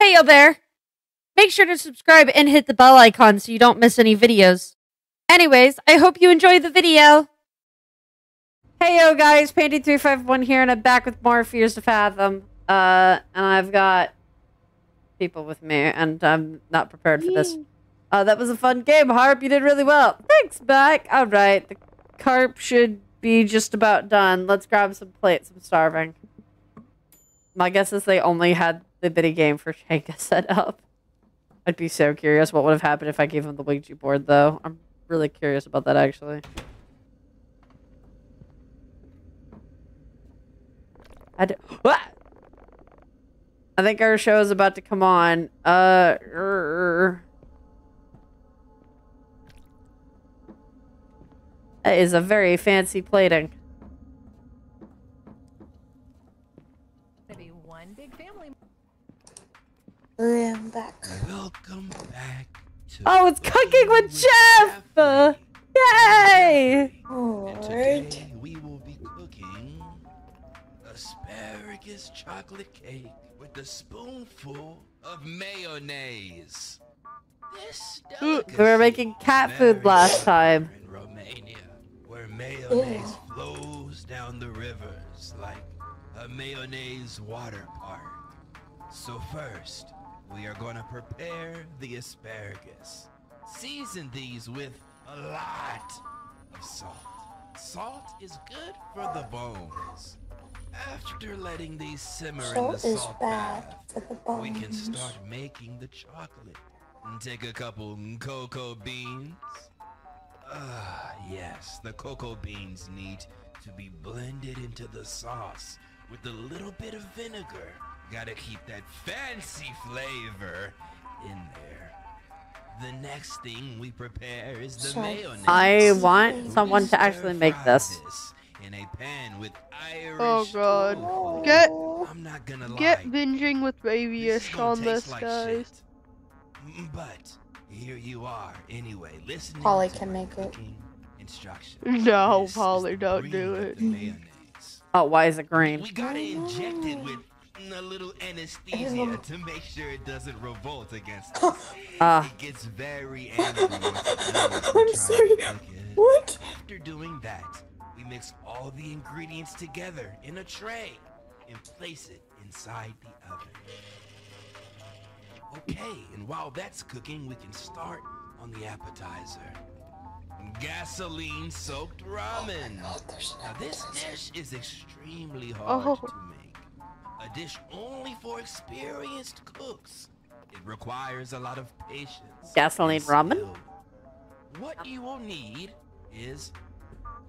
Hey, yo there. Make sure to subscribe and hit the bell icon so you don't miss any videos. Anyways, I hope you enjoy the video. Hey, yo, guys. Pandy351 here, and I'm back with more Fears to Fathom. Uh, and I've got people with me, and I'm not prepared for this. Uh, that was a fun game, Harp. You did really well. Thanks, Mac. All right. The carp should be just about done. Let's grab some plates. I'm starving. My guess is they only had the bitty game for Shanka set up. I'd be so curious what would have happened if I gave him the Ouija board, though. I'm really curious about that, actually. I d- what? I think our show is about to come on. Uh, er, that is a very fancy plating. I'm back. Welcome back to Oh, it's cooking with Jeff! Uh, Yay! Alright. today we will be cooking asparagus chocolate cake with a spoonful of mayonnaise. This We were making cat food last time. popular In Romania, where mayonnaise flows down the rivers like a mayonnaise water park. So first, we are gonna prepare the asparagus. Season these with a lot of salt. Salt is good for the bones. After letting these simmer in Salt the is salt bath, the we can start making the chocolate. Take a couple cocoa beans. Ah, yes, the cocoa beans need to be blended into the sauce with a little bit of vinegar. Gotta keep that fancy flavor in there. The next thing we prepare is the So mayonnaise. I want someone to actually make this. in a pan with Irish Oh, God. tofu. Get- I'm not gonna Get lie. binging with This is Babish gonna on this, like guys. shit. But here you are, anyway. Listening Polly to can make it. cooking Instructions. No, This Polly, don't do it. Oh, why is it green? We gotta inject it with a little anesthesia to make sure it doesn't revolt against us. Ah. It gets very angry once it knows we're I'm sorry. to cook it. What? After doing that, we mix all the ingredients together in a tray and place it inside the oven. Okay, and while that's cooking, we can start on the appetizer. Gasoline soaked ramen. Oh, there's Now this dish is extremely hard Oh. to make. A dish only for experienced cooks. It requires a lot of patience. Gasoline ramen? What you will need is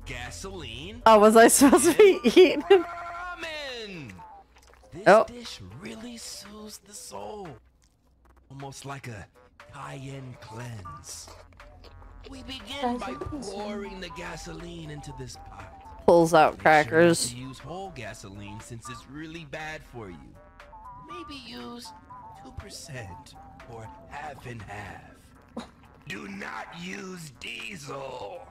gasoline Oh, was I supposed to be eating? ramen. This Oh. dish really soothes the soul. Almost like a cayenne cleanse. We begin by pouring the gasoline into this pot. Pulls out sure crackers. use whole gasoline since it's really bad for you. Maybe use 2% or half and half. Do not use diesel.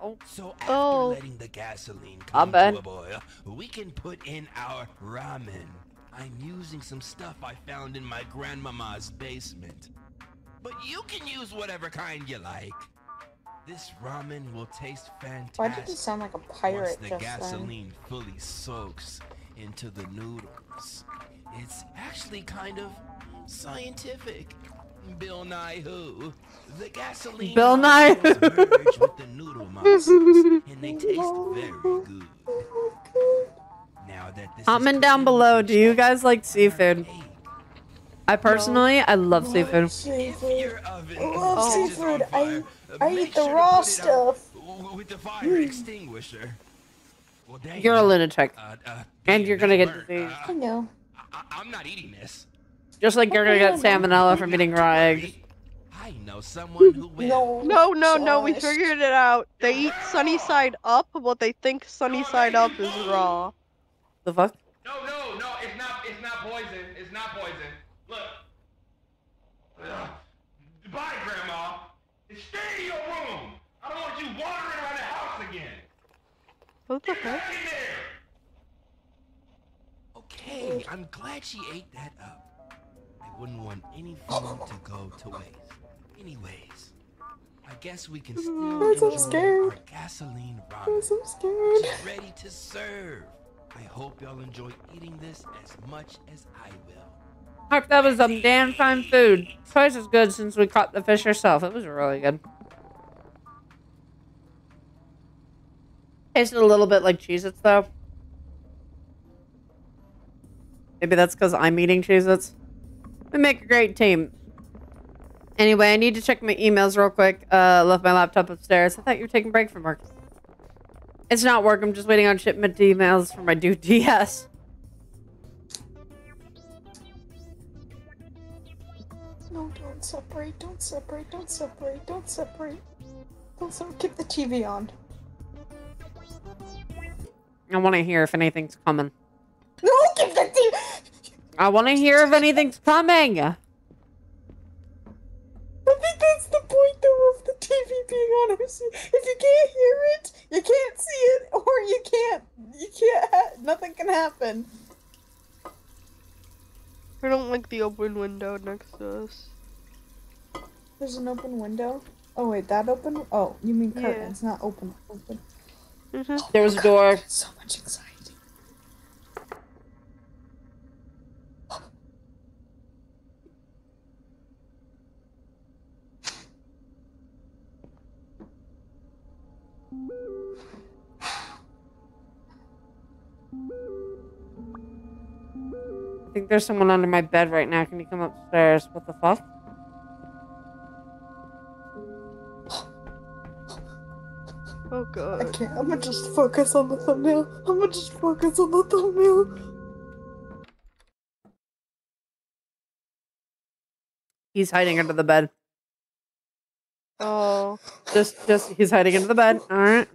Oh. So after Oh. letting the gasoline come to a boil, we can put in our ramen. I'm using some stuff I found in my grandmama's basement. But you can use whatever kind you like. This ramen will taste fantastic. Why did he sound like a Once pirate the just then? gasoline fully soaks into the noodles, it's actually kind of scientific. Bill Nye Who. The gasoline Bill Nye merge with the noodle molecules, and they taste very good. Now that this is Comment down below. Do you guys like seafood? I personally, I love seafood. If your oven I love seafood. on I- fire, I make eat the sure raw put it out stuff. With the fire extinguisher. Well, dang You're a lunatic. Uh, uh, And you're gonna get burnt. disease. I know. Uh, I, am not eating this. Just like you're gonna get salmonella from eating raw eggs. I know someone who will. No. No, no, no, we figured it out. They eat sunny side up, but they think sunny side up is raw. The fuck? No, no, no, it's not it's not poison. It's not poison. Look. Ugh. Bye, Grandma. Stay in your room. I don't want you wandering around the house again. What the Get heck? back in there. Okay, I'm glad she ate that up. I wouldn't want any food to go to waste. Anyways, I guess we can still I'm so enjoy scared. our gasoline I'm so scared. It's ready to serve. I hope y'all enjoy eating this as much as I will. Harp, that was some damn fine food. Twice as good since we caught the fish ourselves. It was really good. Tasted a little bit like Cheez Its, though. Maybe that's because I'm eating Cheez Its. We make a great team. Anyway, I need to check my emails real quick. Uh, left my laptop upstairs. I thought you were taking a break from work. It's not work. I'm just waiting on shipment emails for my due DS. Don't separate, don't separate, don't separate, don't separate. Don't separate. Keep the TV on. I want to hear if anything's coming. No, keep the TV. I want to hear if anything's coming. I think that's the point, though, of the TV being on. If you can't hear it, you can't see it, or you can't, you can't. Ha- nothing can happen. I don't like the open window next to us. There's an open window. Oh wait, that open? Oh, you mean Yeah. curtains, not open. Open. hmm There was a door. So much anxiety. I think there's someone under my bed right now. Can you come upstairs? What the fuck? God. can't. I'm gonna just focus on the thumbnail. I'm gonna just focus on the thumbnail. He's hiding under the bed. Oh. Just, just, he's hiding under the bed. All right.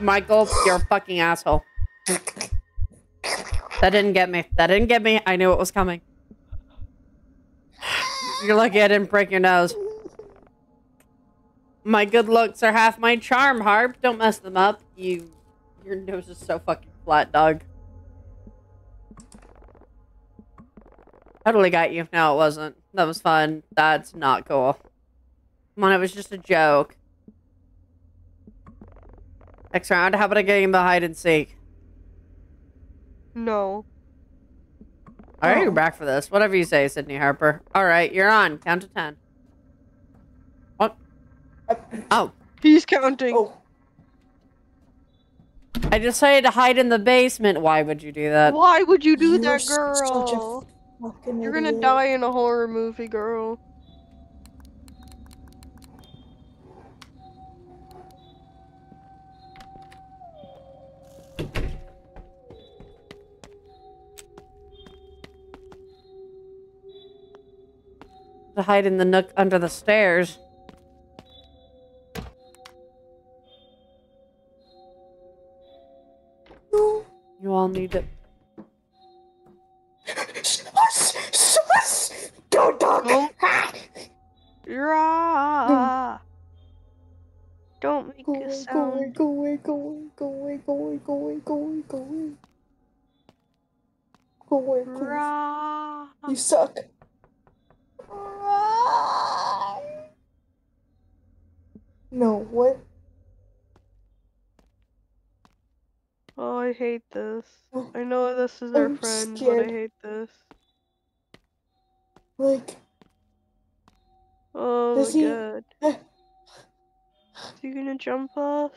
Michael, you're a fucking asshole. That didn't get me. That didn't get me. I knew it was coming. You're lucky I didn't break your nose. My good looks are half my charm, Harp. Don't mess them up. You, your nose is so fucking flat, dog. Totally got you. No, it wasn't. That was fun. That's not cool. Come on, it was just a joke. Next round, how about a game of hide and seek? No. All right, Oh. you're back for this. Whatever you say, Sydney Harper. All right, you're on. Count to ten. What? Oh, He's counting. oh, I decided to hide in the basement. Why would you do that? Why would you do You're that, such a girl? You're gonna idiot. die in a horror movie, girl. To hide in the nook under the stairs. You all need to. Shush! Don't talk. Oh. Rah. Don't make Go a away, go away, sound. go away, go away, go away, go away, go away, go away, go away. Go away, please. Rah. You suck. Ah! No, what? Oh, I hate this. Oh, I know this is our I'm friend, but I hate this. Like, Oh Does my he- god. Is he gonna jump us?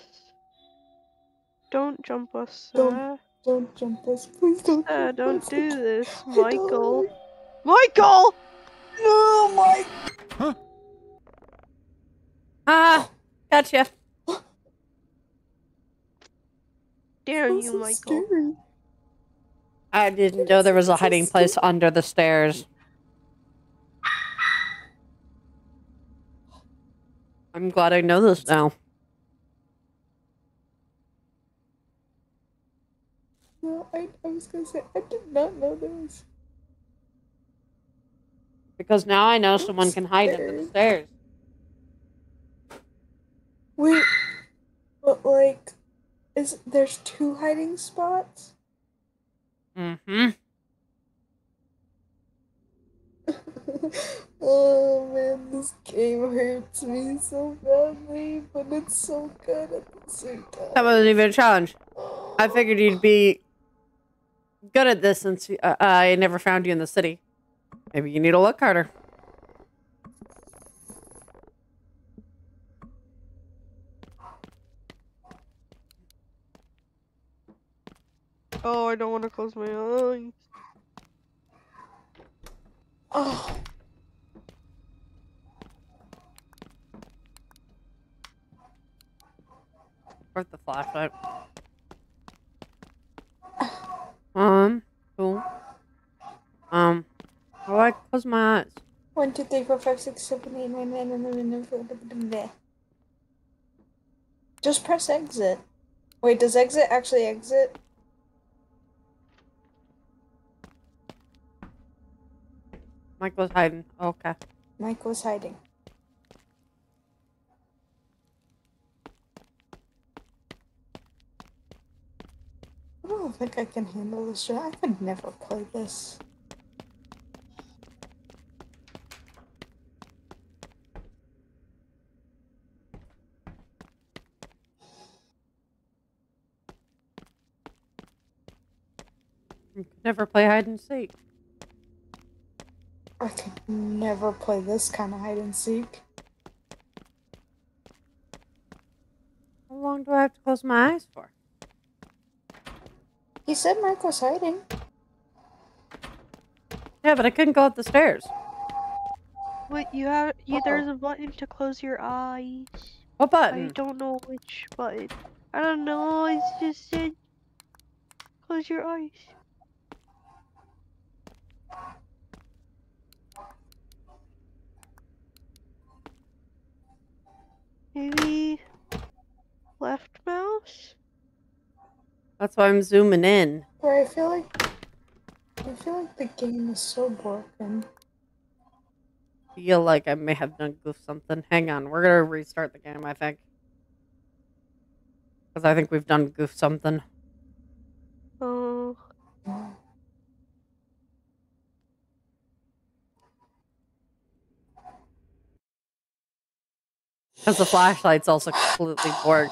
Don't jump us, Don't sir. don't jump us. Please don't. Sir, jump don't us. do this, I Michael. like- Michael! No, Mike. Ah, gotcha. Damn That's you, so Michael. scary. I didn't know there was a hiding place under the stairs. I'm glad I know this now. No, I, I was gonna say I did not know this. Because now I know someone can hide under the stairs. Wait, but like, is there's two hiding spots? Mm-hmm. oh man, this game hurts me so badly, but it's so good at the same time. That wasn't even a challenge. I figured you'd be good at this since uh, I never found you in the city. Maybe you need to look harder. Oh, I don't want to close my eyes. Oh. Where's the flashlight? Um, cool. Um, how do I close my eyes? 1, 2, 3, 4, 5, 6, 7, 8, 9, 9, 9, 9, 9, 9, Just press exit. Wait, does exit actually exit? Mike was hiding. Oh, okay. Mike was hiding. I don't think I can handle this shit. I could never play this. You could never play hide and seek. I could never play this kind of hide and seek. How long do I have to close my eyes for? He said Mike was hiding. Yeah, but I couldn't go up the stairs. Wait, you have you, there's Uh-oh. a button to close your eyes. What button? I don't know which button. I don't know. It's just said close your eyes. Maybe left mouse. That's why I'm zooming in. Where I feel like I feel like the game is so broken. Feel like I may have done goof something. Hang on, we're gonna restart the game. I think because I think we've done goof something. Because the flashlight's also completely broke.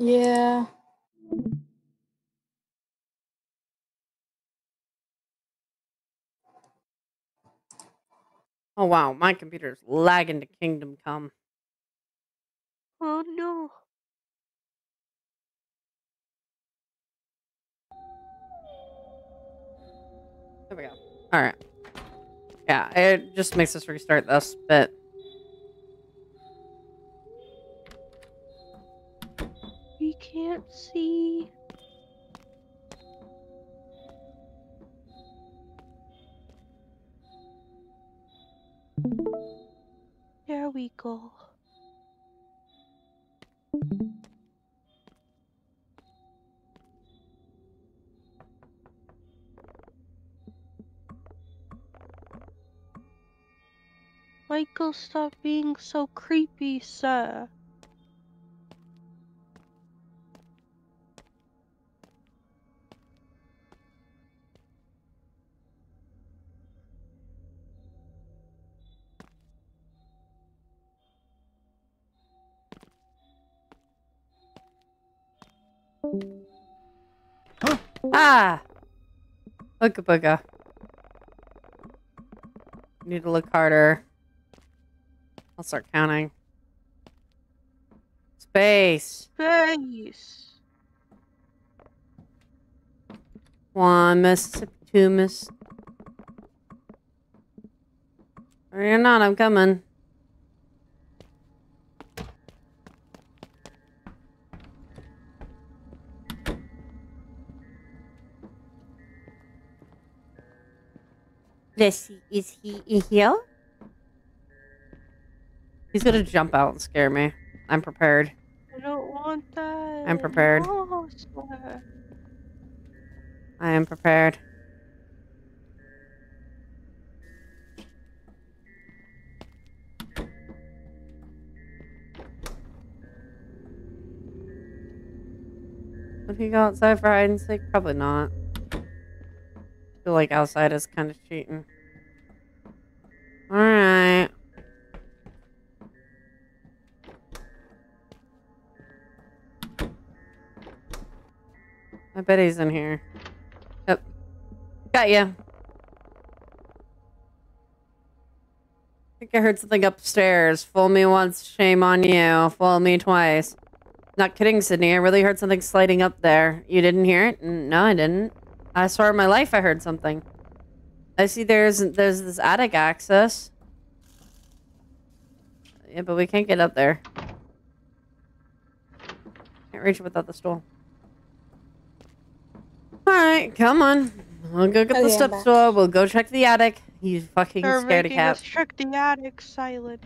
Yeah. Oh wow, my computer's lagging to Kingdom Come. oh no. There we go. All right. Yeah, it just makes us restart this, but We can't see. There we go. Michael, stop being so creepy, sir. ah, booga booga. Need to look harder. I'll start counting. Space. Space. One Mississippi, two Miss. Or you're not, I'm coming. Let's see, is he in here? He's gonna jump out and scare me. I'm prepared. I don't want that. I'm prepared. Oh, no, sir. I am prepared. Would he go outside for hide and seek? Probably not. I feel like outside is kind of cheating. Alright. Bet he's in here. Yep. Got ya. I think I heard something upstairs. Fool me once, shame on you. Fool me twice. Not kidding, Sydney. I really heard something sliding up there. You didn't hear it? No, I didn't. I swear in my life I heard something. I see there's there's this attic access. Yeah, but we can't get up there. Can't reach it without the stool. Alright, come on. We'll go get the oh, Okay, I'm step back. stool. We'll go check the attic. You fucking They're scaredy making cat. us check the attic silent.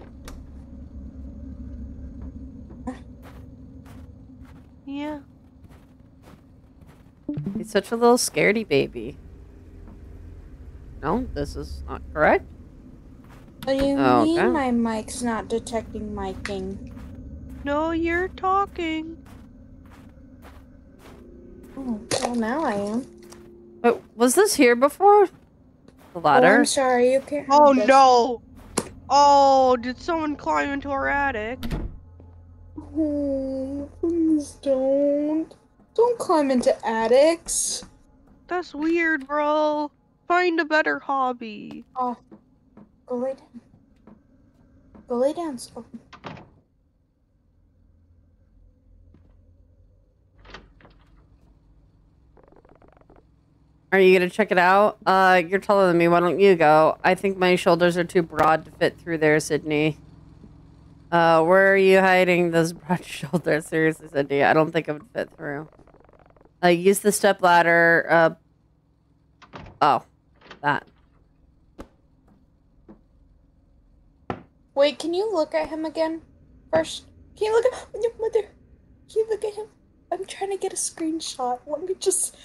Yeah. He's such a little scaredy baby. No, this is not correct. What do you Oh, mean okay. my mic's not detecting my thing? No, you're talking. Oh, well now I am. Wait, was this here before? The Oh, ladder? I'm sorry, you can't. Oh this. no! Oh, did someone climb into our attic? Oh, please don't. Don't climb into attics. That's weird, bro. Find a better hobby. Oh, go lay down. Go lay down, so. Are you gonna check it out? Uh, you're taller than me. Why don't you go? I think my shoulders are too broad to fit through there, Sydney. Uh, where are you hiding those broad shoulders? Seriously, Sydney, I don't think I would fit through. Uh, use the step ladder. Uh, oh, that. Wait, can you look at him again? First, can you look at your mother? Can you look at him? I'm trying to get a screenshot. Let me just.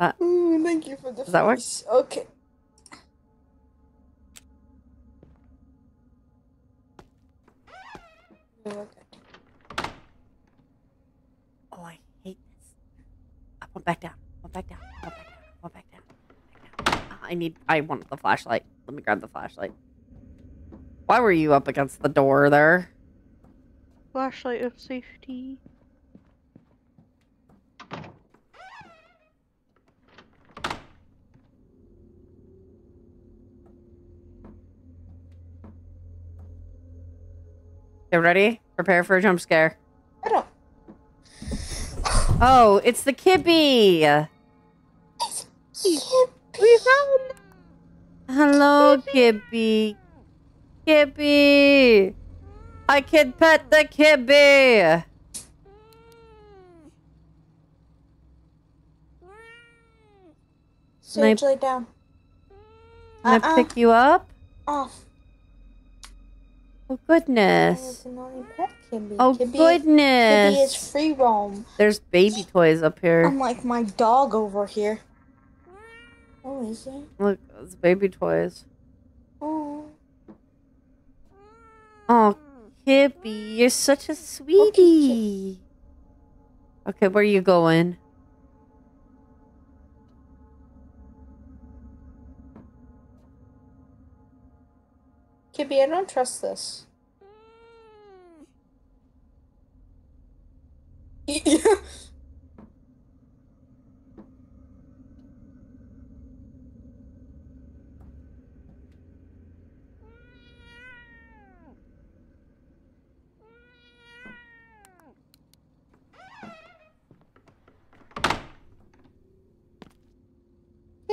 Uh, Ooh, thank you for the. does that work? face. Okay. Oh, I hate this. I went back down. Went back down. Went back down. Went back down. Back down. I need. I want the flashlight. Let me grab the flashlight. Why were you up against the door there? Flashlight of safety. Get ready. Prepare for a jump scare. I don't. Oh, it's the Kippy. We found Hello, Kippy. Kippy. I can pet the Kippy. Sage, lay down. Can I Uh-uh. pick you up? Off. Oh, goodness. can only pet Kibby. Oh, Kibby Is, Kibby is free roam. There's baby toys up here. I'm like my dog over here. Oh, is it? Look, it's baby toys. Oh. Oh, Kippy, you're such a sweetie. Okay, where are you going? Kibby, I don't trust this. okay,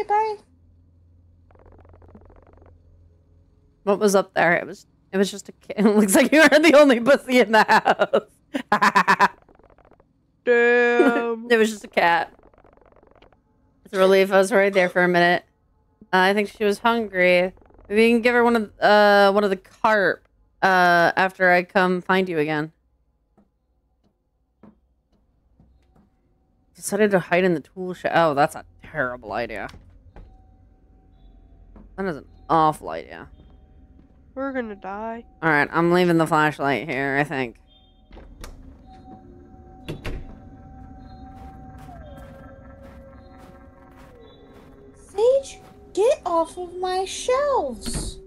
bye. What was up there? It was it was just a kid. It looks like you are the only pussy in the house. Damn. it was just a cat. It's a relief. I was right there for a minute. Uh, I think she was hungry. Maybe you can give her one of uh one of the carp uh after I come find you again. Decided to hide in the tool shed. Oh, that's a terrible idea. That is an awful idea. We're gonna die. Alright, I'm leaving the flashlight here, I think. Sage, get off of my shelves!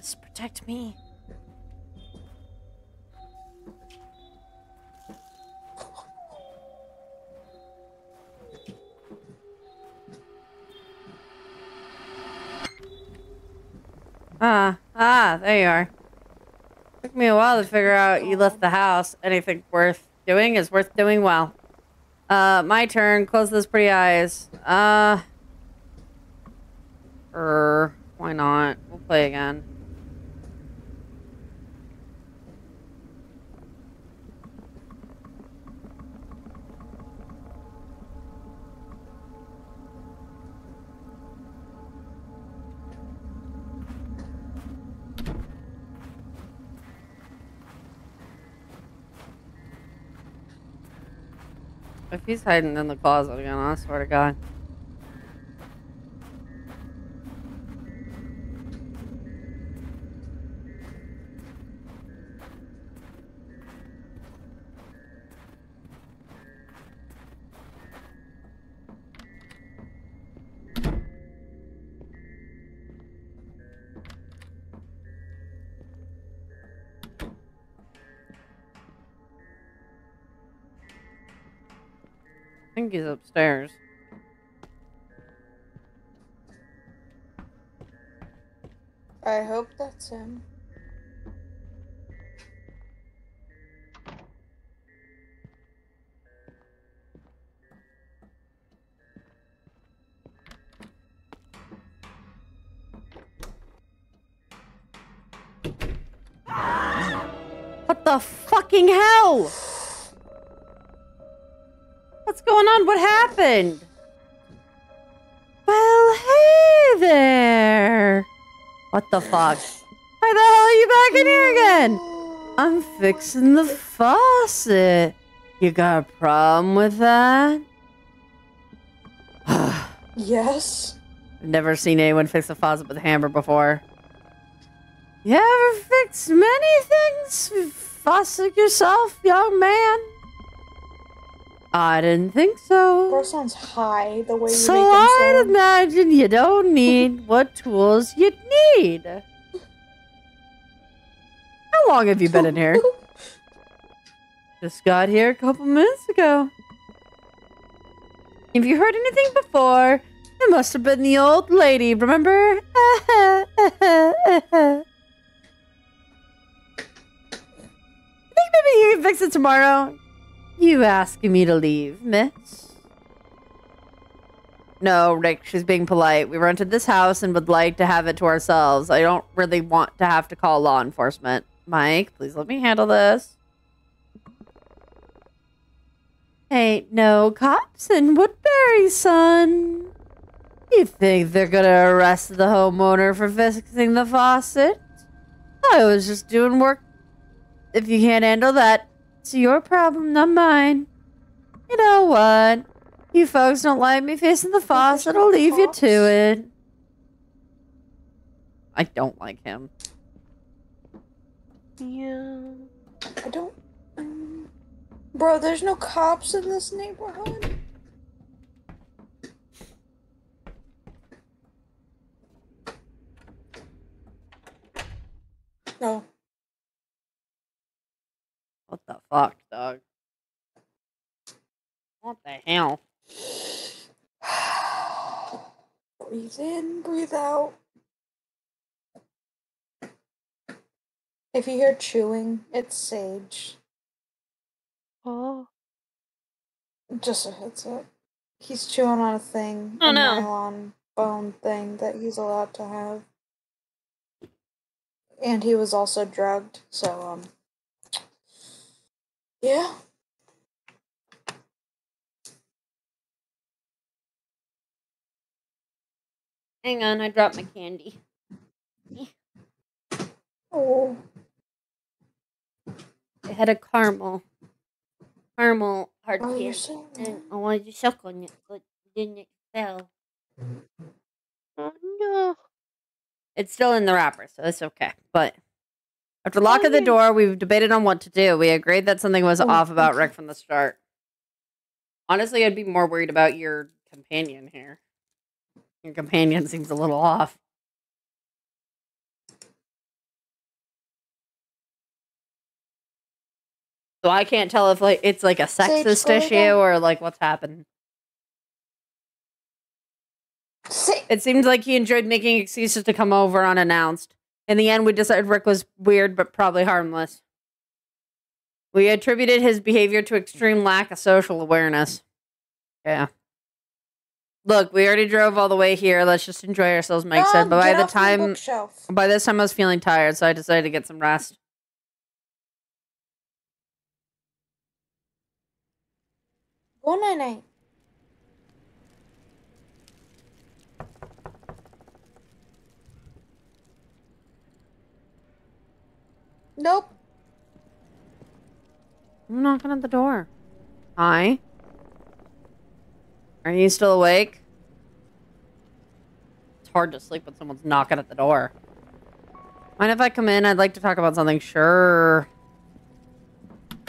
Protect me. Ah, ah, there you are. Took me a while to figure out you left the house. Anything worth doing is worth doing well. Uh, my turn. Close those pretty eyes. Uh. Er, why not? We'll play again. If he's hiding in the closet again, I swear to God. Think he's upstairs. I hope that's him. What the fucking hell? What's going on? What happened? Well, hey there. What the fuck? Why the hell are you back in here again? I'm fixing the faucet. You got a problem with that? I've Yes. never seen anyone fix a faucet with a hammer before. You ever fixed many things? Faucet yourself, young man? I didn't think so. Sounds high the way you So make him I'd sound. imagine you don't need what tools you'd need. How long have you been in here? Just got here a couple minutes ago. If you heard anything before, it must have been the old lady, remember? I Think maybe you can fix it tomorrow? You asking me to leave, miss? No, Rick, she's being polite. We rented this house and would like to have it to ourselves. I don't really want to have to call law enforcement. Mike, please let me handle this. Ain't no cops in Woodbury, son. You think they're gonna arrest the homeowner for fixing the faucet? I was just doing work. If you can't handle that, it's your problem, not mine. You know what? You folks don't like me facing the faucet. I'll leave you to it. I don't like him. Yeah. I don't. Um, bro, there's no cops in this neighborhood. No. What the fuck, dog? What the hell? breathe in, breathe out. If you hear chewing, it's Sage. Oh. Just a heads up. He's chewing on a thing, Oh, a no. nylon bone thing that he's allowed to have. And he was also drugged, so um Yeah. Hang on, I dropped my candy. Oh. I had a caramel. Caramel hard Oh, candy. saying And. I wanted to suck on it, but it didn't expel. Oh no. It's still in the wrapper, so it's okay. But after locking the door, we've debated on what to do. We agreed that something was Oh, off about. Rick from the start. Honestly, I'd be more worried about your companion here. Your companion seems a little off. So I can't tell if like it's like a sexist issue or like what's happened. It seems like he enjoyed making excuses to come over unannounced. In the end, we decided Rick was weird but probably harmless. We attributed his behavior to extreme lack of social awareness. Yeah. Look, we already drove all the way here. Let's just enjoy ourselves, Mike said. But by the time bookshelf. by this time I was feeling tired, so I decided to get some rest. Go night night. Nope. I'm knocking at the door. Hi. Are you still awake? It's hard to sleep when someone's knocking at the door. Mind if I come in? I'd like to talk about something. Sure.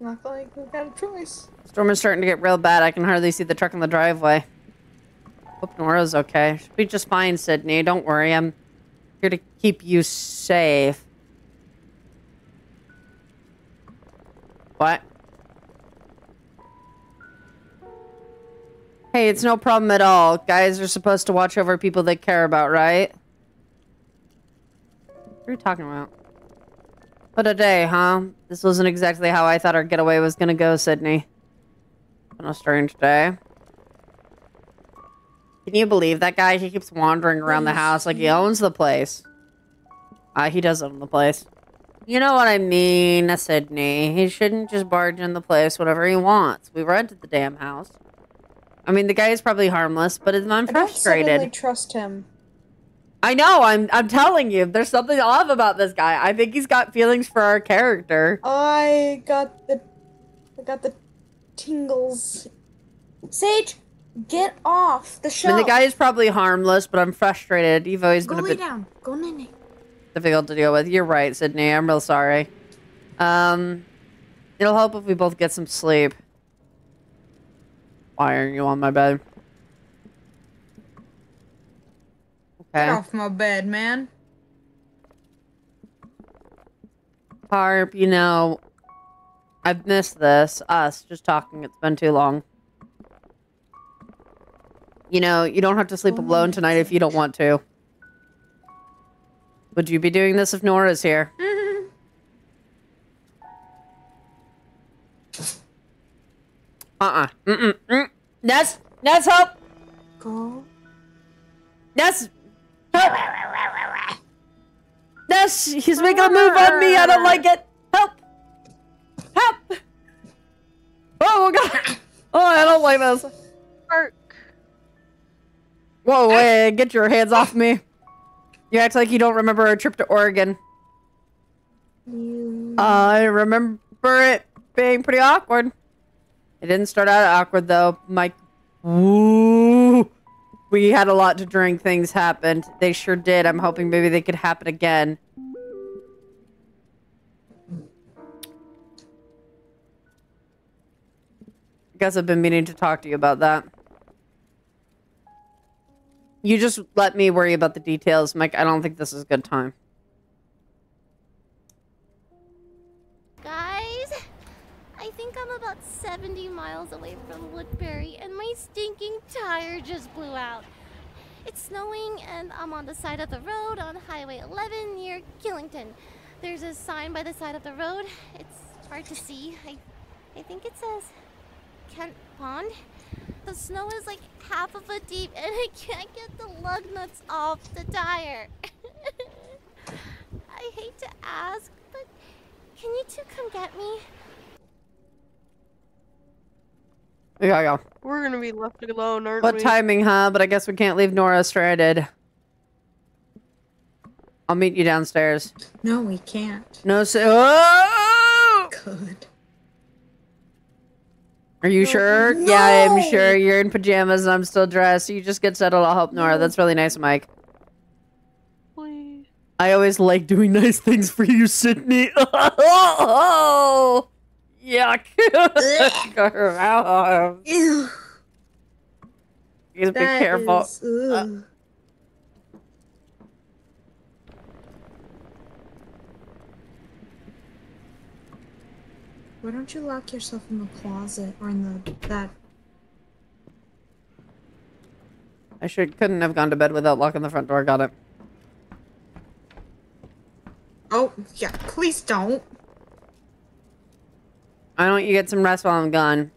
Not like we got a choice. Storm is starting to get real bad. I can hardly see the truck in the driveway. Hope Nora's okay. She'll be just fine, Sydney. Don't worry. I'm here to keep you safe. What? Hey, it's no problem at all. Guys are supposed to watch over people they care about, right? What are you talking about? What a day, huh? This wasn't exactly how I thought our getaway was gonna go, Sydney. Been a strange day. Can you believe that guy? He keeps wandering around the house like he owns the place. Uh, he does own the place. You know what I mean, Sydney. He shouldn't just barge in the place whenever he wants. We rented the damn house. I mean, the guy is probably harmless, but I'm I don't frustrated. trust him. I know. I'm. I'm telling you, there's something off about this guy. I think he's got feelings for our character. I got the I got the tingles. Sage, get off the I shelf. mean, the guy is probably harmless, but I'm frustrated. You've always Go been a lay bit down. Go night difficult to deal with. You're right, Sydney. I'm real sorry. Um, it'll help if we both get some sleep. Why are you on my bed? Get off my bed, man. Harp, you know, I've missed this. Us just talking. It's been too long. You know, you don't have to sleep alone tonight if you don't want to. Would you be doing this if Nora's here? Uh-uh. Mm-mm. Mm. Ness! Ness, help! Go. Ness! Help! Ness! He's making a move on me! I don't like it! Help! Help! Oh, God! Oh, I don't like this. Ark. Whoa, wait, get your hands off me. You act like you don't remember our trip to Oregon. You. I remember it being pretty awkward. It didn't start out awkward though. Mike, woo. We had a lot to drink. Things happened. They sure did. I'm hoping maybe they could happen again. I guess I've been meaning to talk to you about that. You just let me worry about the details, Mike. I don't think this is a good time. Guys, I think I'm about 70 miles away from Woodbury and my stinking tire just blew out. It's snowing and I'm on the side of the road on Highway 11 near Killington. there's a sign by the side of the road. It's hard to see. I, I think it says Kent Pond. The snow is like half of a deep, and I can't get the lug nuts off the tire. I hate to ask, but can you two come get me? Yeah, yeah. We're gonna be left alone, aren't What we? timing, huh? But I guess we can't leave Nora stranded. I'll meet you downstairs. No, we can't. No, so. Oh! Good. Are you No, sure? Yeah, I'm sure. You're in pajamas and I'm still dressed. You just get settled. I'll help Nora. No. That's really nice, Mike. Please. I always like doing nice things for you, Sydney. oh, yuck. Ew. Please be that careful. is- ugh. Uh, Why don't you lock yourself in the closet or in the that? I should couldn't have gone to bed without locking the front door. Got it. Oh yeah, please don't. I don't you get some rest while I'm gone.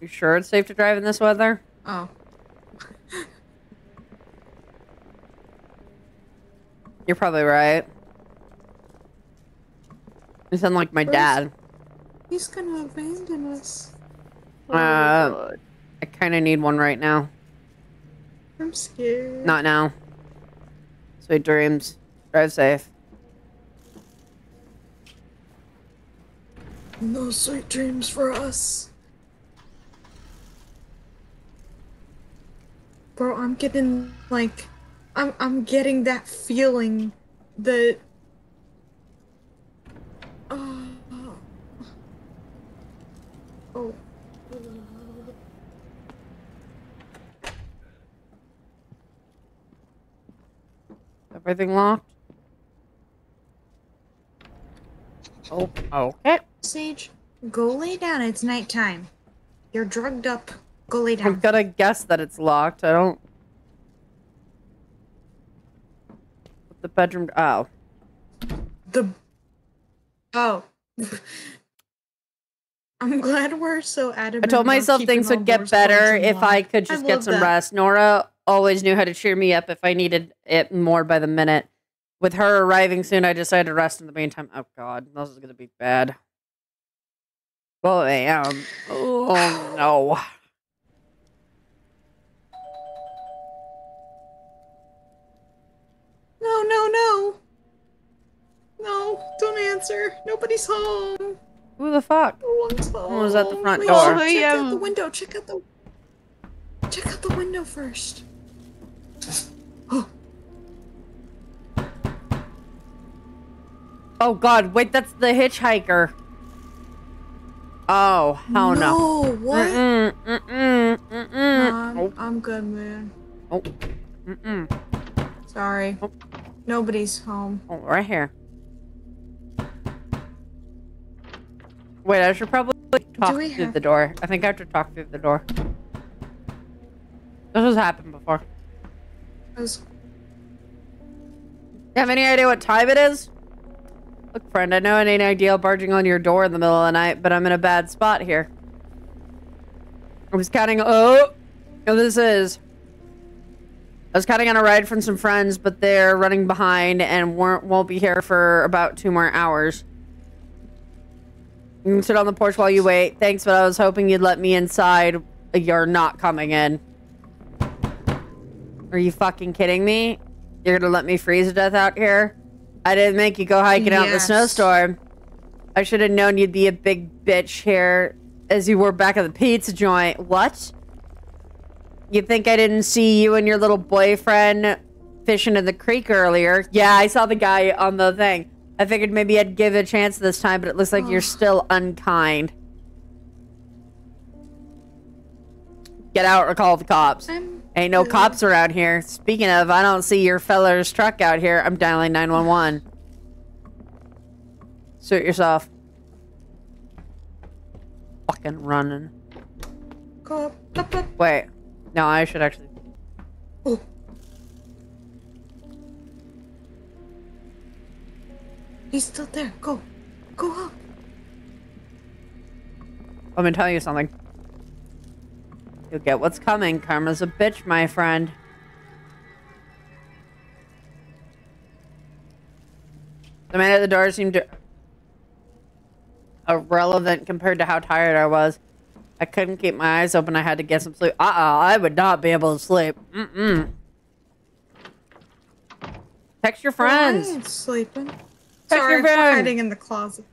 You sure it's safe to drive in this weather? Oh, You're probably right. You sound like my Where's- dad. He's gonna abandon us. Oh, Uh, I kind of need one right now. I'm scared. Not now. Sweet dreams. Drive safe. No sweet dreams for us. Bro, I'm getting like I'm I'm getting that feeling that oh oh Everything locked? Oh, okay. Sage, go lay down. It's nighttime. You're drugged up. Go lay down. I'm gonna guess that it's locked. I don't. The bedroom. Oh. The oh. I'm glad we're so adamant. I told myself things would get better if I could just I get some that. rest. Nora always knew how to cheer me up if I needed it more by the minute. With her arriving soon, I decided to rest in the meantime. Oh god, this is gonna be bad. Oh, I am. Oh no. No, no, no. No, don't answer. Nobody's home. Who the fuck? No was at the front Wait, door. Check Oh, out the window. Check out the. Check out the window first. Oh, Oh god, wait, that's the hitchhiker. Oh, hell no. no. What? Mm-mm, mm-mm, mm-mm. No, I'm, Oh, I'm good, man. oh, mm-mm. Sorry. Oh. Nobody's home. Oh, right here. Wait, I should probably talk through have- the door. I think I have to talk through the door. This has happened before. Was- You have any idea what time it is? Look, friend, I know it ain't ideal barging on your door in the middle of the night, but I'm in a bad spot here. I was counting. Oh, no, this is. I was counting on a ride from some friends, but they're running behind and won't be here for about two more hours. You sit on the porch while you wait. Thanks, but I was hoping you'd let me inside. You're not coming in. Are you fucking kidding me? You're gonna let me freeze to death out here? I didn't make you go hiking out in the snowstorm. I should have known you'd be a big bitch here as you were back at the pizza joint. What? You think I didn't see you and your little boyfriend fishing in the creek earlier? Yeah, I saw the guy on the thing. I figured maybe I'd give it a chance this time, but it looks like you're still unkind. Get out or call the cops. I'm Ain't no cops around here. Speaking of, I don't see your feller's truck out here. I'm dialing 911. Suit yourself. Fucking running. Wait. No, I should actually. Oh. He's still there. Go. Go up. Let me tell you something. You'll get what's coming. Karma's a bitch, my friend. The man at the door seemed to irrelevant compared to how tired I was. I couldn't keep my eyes open. I had to get some sleep. Uh-uh, I would not be able to sleep. Mm-mm. Text your Oh, I friends. ain't sleeping. Check Sorry, your I'm phone. hiding in the closet.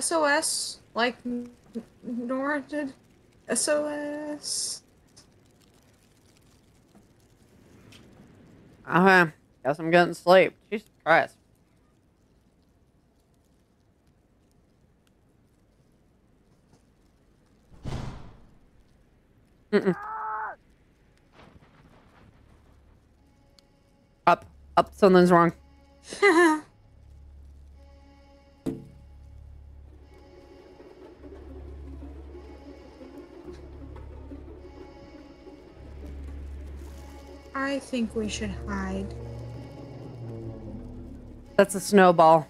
SOS, like N- Nora did. SOS. Uh-huh. Guess I'm getting sleep. Jesus Christ. Mm-mm. Up. Up. Something's wrong. I think we should hide. That's a snowball.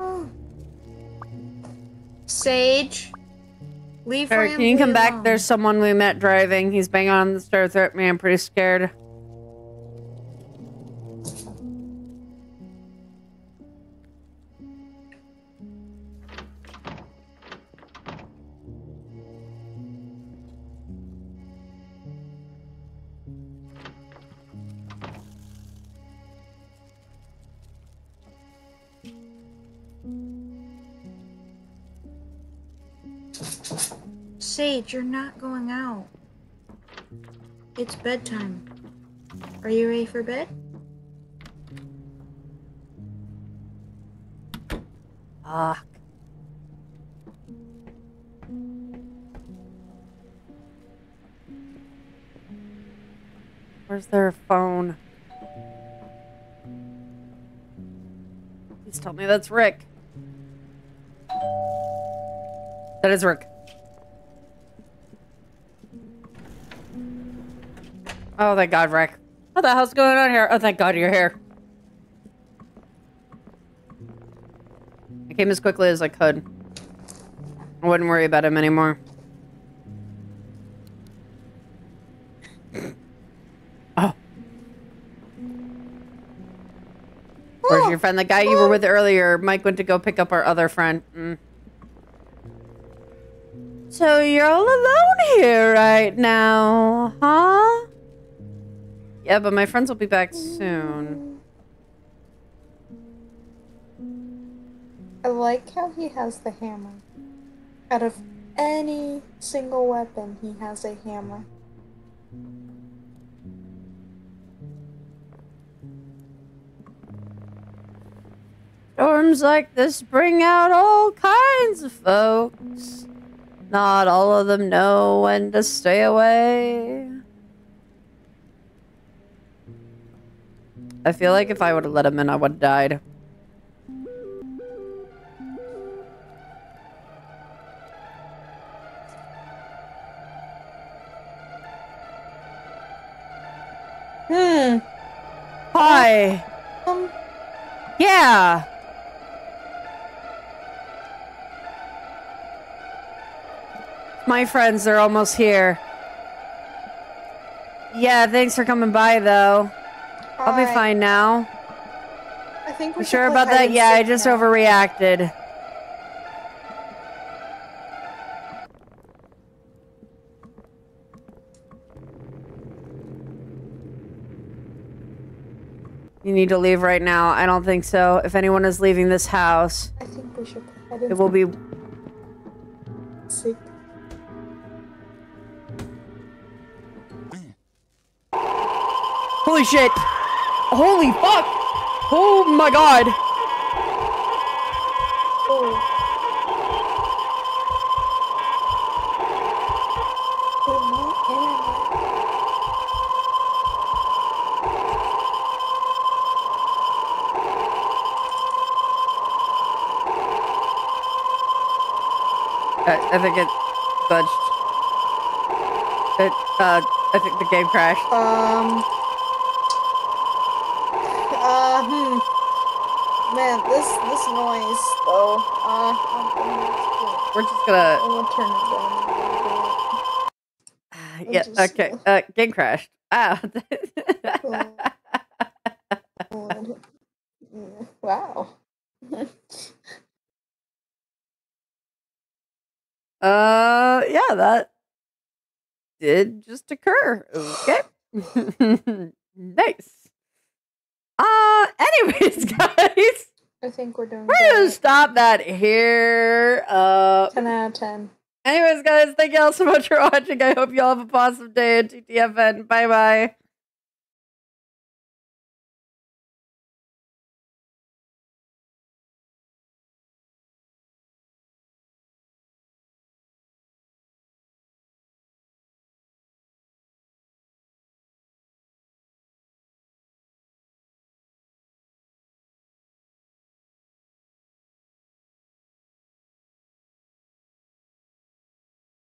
Oh. Sage, leave Eric, can you come back? There's someone we met driving. He's banging on the stairs at me. I'm pretty scared. Sage, you're not going out. It's bedtime. Are you ready for bed? Fuck. Where's their phone? Please tell me that's Rick. That is Rick. Oh, thank God, Rick. What the hell's going on here? Oh, thank God you're here. I came as quickly as I could. I wouldn't worry about him anymore. Oh. Where's your friend? The guy you were with earlier. Mike went to go pick up our other friend. Mm. So you're all alone here right now, huh? Yeah, but my friends will be back soon. I like how he has the hammer. Out of any single weapon, he has a hammer. Storms like this bring out all kinds of folks. Not all of them know when to stay away. I feel like if I would have let him in, I would have died. Hmm. Hi. Um, Yeah. My friends, they're almost here. Yeah, thanks for coming by, though. I'll be fine now. I think we sure about that? Yeah, I just now. overreacted. You need to leave right now. I don't think so. If anyone is leaving this house, I think we should play hide and it will be seek. Holy shit! Holy fuck! Oh my god! I, I think it budged. It, uh, I think the game crashed. Um. Uh, hmm. Man, this this noise though. Uh, We're just gonna. I'm gonna turn it down. Yeah. just- Okay. Uh, game crashed. Ah. Mm, Wow. uh. Yeah. That did just occur. Okay. nice. Anyways, guys, I think we're doing we're gonna stop that here. Uh. 10 out of 10. Anyways, guys, thank you all so much for watching. I hope you all have a positive day at TTFN. Bye bye.